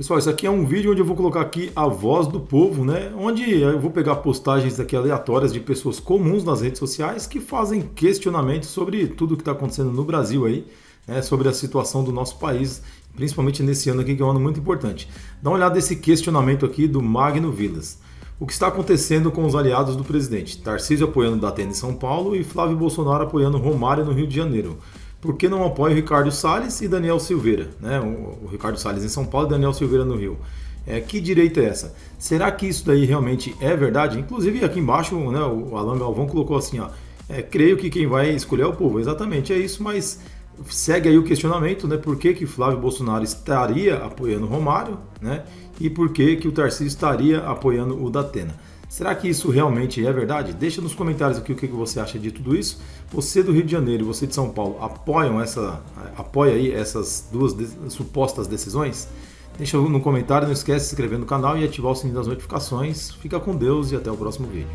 Pessoal, isso aqui é um vídeo onde eu vou colocar aqui a voz do povo, né? Onde eu vou pegar postagens aqui aleatórias de pessoas comuns nas redes sociais que fazem questionamentos sobre tudo que está acontecendo no Brasil aí, né? sobre a situação do nosso país, principalmente nesse ano aqui que é um ano muito importante. Dá uma olhada nesse questionamento aqui do Magno Vilas. O que está acontecendo com os aliados do presidente? Tarcísio apoiando Datena em São Paulo e Flávio Bolsonaro apoiando Romário no Rio de Janeiro por que não apoia o Ricardo Salles e Daniel Silveira? Né? O, o Ricardo Salles em São Paulo e Daniel Silveira no Rio. É, que direita é essa? Será que isso daí realmente é verdade? Inclusive aqui embaixo né, o Alan Galvão colocou assim, ó, é, creio que quem vai escolher é o povo. Exatamente, é isso, mas segue aí o questionamento, né? Por que, que Flávio Bolsonaro estaria apoiando Romário, né? E por que, que o Tarcísio estaria apoiando o Datena? Será que isso realmente é verdade? Deixa nos comentários aqui o que você acha de tudo isso. Você do Rio de Janeiro e você de São Paulo apoiam essa, apoia aí essas duas de, supostas decisões? Deixa no comentário, não esquece de se inscrever no canal e ativar o sininho das notificações. Fica com Deus e até o próximo vídeo.